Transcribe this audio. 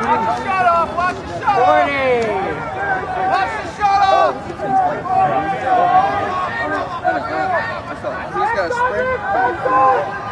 shot off! Watch the shot off! 40. Watch the shot off! He's got a sprint.